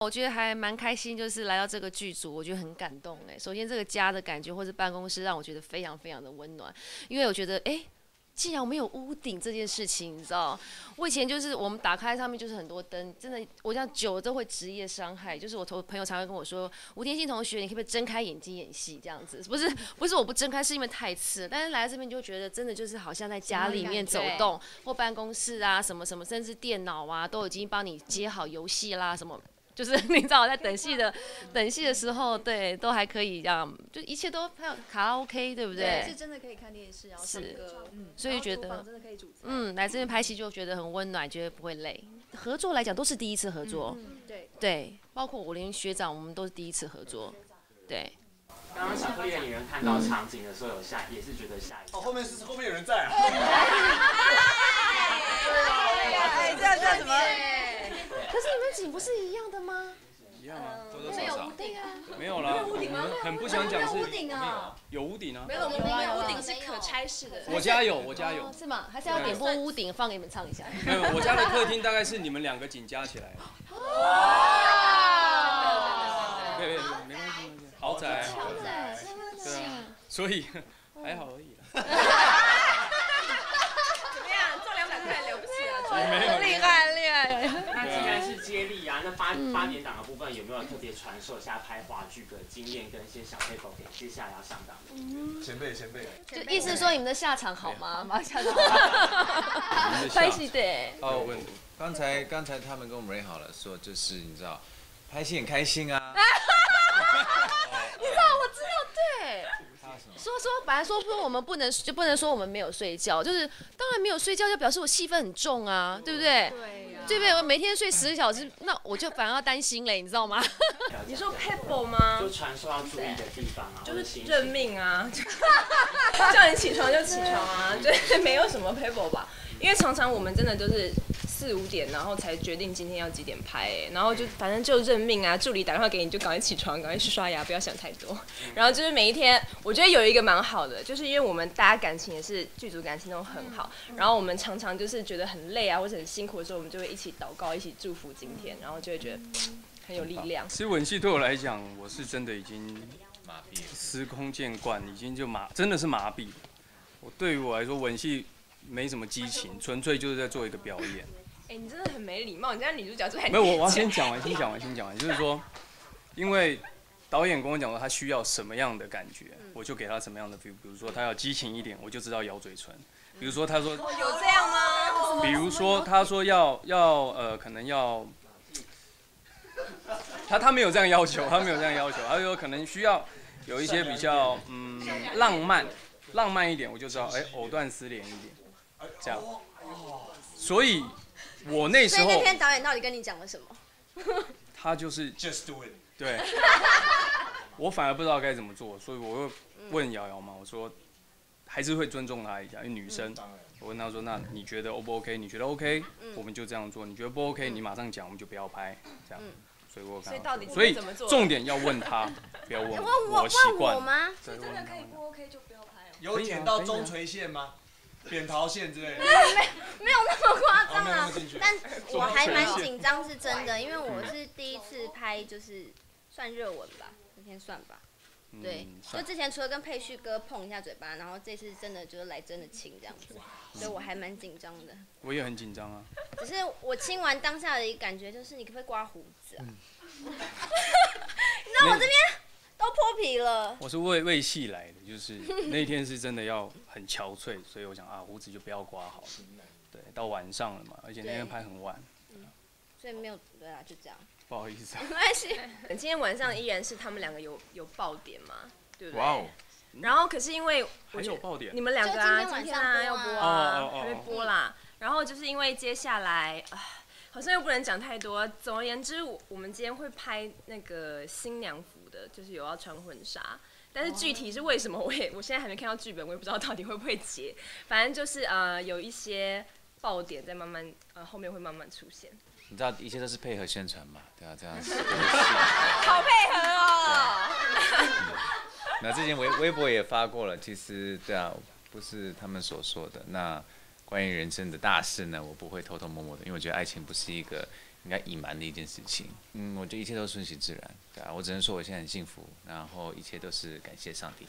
我觉得还蛮开心，就是来到这个剧组，我觉得很感动哎。首先这个家的感觉，或者办公室让我觉得非常非常的温暖，因为我觉得哎。既然我们有屋顶这件事情，你知道，我以前就是我们打开上面就是很多灯，真的，我讲久了都会职业伤害。就是我同朋友常会跟我说，吴天信同学，你可不可以睁开眼睛演戏这样子？不是，不是我不睁开，是因为太刺。但是来这边就觉得真的就是好像在家里面走动，或办公室啊什么什么，甚至电脑啊都已经帮你接好游戏啦什么。就是 你知道，在等戏的等戏的时候，对，都还可以这样，就一切都还有卡拉 OK，对不对？是真的可以看电视，然后唱歌，嗯，所以觉得真的可以。嗯，来这边拍戏就觉得很温暖，觉得不会累。合作来讲都是第一次合作，对对，包括我连学长，我们都是第一次合作，对。刚刚巧克力的演员看到场景的时候有吓，也是觉得吓一跳。哦，后面是后面有人在啊。哎，这样这样怎么？可是你们景不是一样的吗？一样啊，多多没有屋顶啊，没有啦。屋顶吗很不想讲是没有屋顶啊，有屋顶啊没。有，我们没有屋顶是可拆式的。我家有，我家有哦。是吗？还是要点播屋顶放给你们唱一下？没有，我家的客厅大概是你们两个景加起来。对对对，没关系，没关系豪宅，豪宅，对啊，所以还好而已啦。怎么样？做两百块了不起啊！没有厉害厉害！那既然是接力啊，那八八点档的部分有没有特别传授一下拍话剧的经验跟一些小配合给接下来要上档的？前辈前辈，就意思说你们的下场好吗？马下场。拍戏的。哦，我刚才刚才他们跟我们 r 好了，说就是你知道，拍戏很开心啊。你知道，我知道，对。说说，本来说说我们不能就不能说我们没有睡觉，就是当然没有睡觉，就表示我戏份很重啊，对不对？对呀。对不对？我每天睡十个小时，那我就反而要担心嘞，你知道吗？你说 pebble 吗？就传说要注意的地方啊，就是认命啊，叫你起床就起床啊，对，没有什么 pebble 吧？因为常常我们真的就是四五点，然后才决定今天要几点拍，哎，然后就反正就认命啊，助理打电话给你就赶快起床，赶快去刷牙，不要想太多。然后就是每一天，我觉得有一个蛮好的，就是因为我们大家感情也是剧组感情都很好，然后我们常常就是觉得很累啊或者很辛苦的时候，我们就会一起祷告，一起祝福今天，然后就会觉得很有力量。其实吻戏对我来讲，我是真的已经麻痹了。司空见惯，已经就麻，真的是麻痹。我对于我来说，吻戏没什么激情，纯粹就是在做一个表演。哎、你真的很没礼貌，你家女主角最没有，我我要先讲完，先讲完，先讲完，就是说，因为导演跟我讲说他需要什么样的感觉，我就给他什么样的 feel。比如说他要激情一点，我就知道咬嘴唇。比如说他说，有这样吗？比如说他说要要呃，可能要，他他没有这样要求，他没有这样要求，他说可能需要有一些比较嗯浪漫浪漫一点，我就知道哎藕断丝连一点，这样。所以，我那时所以那候天导演到底跟你讲了什么？他就是，just do it。对，我反而不知道该怎么做，所以我又问瑶瑶嘛，我说还是会尊重她一下，因为女生，我问她说，那你觉得 O 不 OK？你觉得 OK，我们就这样做；你觉得不 OK，你马上讲，我们就不要拍，这样。所以我有看所以到底所以怎么做重点要问她，不要问 问我，我习问我惯。吗？对真的可以不 OK 就不要拍哦。有点到中垂线吗？扁桃腺之类的。没 有那么夸张哦没有那啊么进去，但我还蛮紧张，是真的，因为我是第一次拍，就是算热吻吧，那天算吧。对，嗯就之前除了跟佩旭哥碰一下嘴巴，然后这次真的就是来真的亲这样子，所以我还蛮紧张的。我也很紧张啊。只是我亲完当下的一个感觉就是，你可不可以刮胡子啊？你知道我这边都脱皮了。我是为为戏来的，就是 那天是真的要很憔悴，所以我想啊，胡子就不要刮好了。对，到晚上了嘛，而且那天拍很晚，所以没有对啊，就这样，不好意思啊。没关系。今天晚上依然是他们两个有有爆点嘛，对不对？哇哦，然后可是因为还我有爆点你。们两个啊，就今天晚今天啊要播播啊啊，哦哦哦还没播啦。然后就是因为接下来啊，好像又不能讲太多。总而言之，我我们今天会拍那个新娘服的，就是有要穿婚纱。但是具体是为什么，我也我现在还没看到剧本，我也不知道到底会不会结。反正就是呃有一些爆点在慢慢呃后面会慢慢出现。你知道一切都是配合宣传嘛？对啊，这样子。好配合哦。那之前微微博也发过了，其实对啊，不是他们所说的。那关于人生的大事呢，我不会偷偷摸摸的，因为我觉得爱情不是一个应该隐瞒的一件事情。嗯，我觉得一切都顺其自然，对啊，我只能说我现在很幸福，然后一切都是感谢上帝。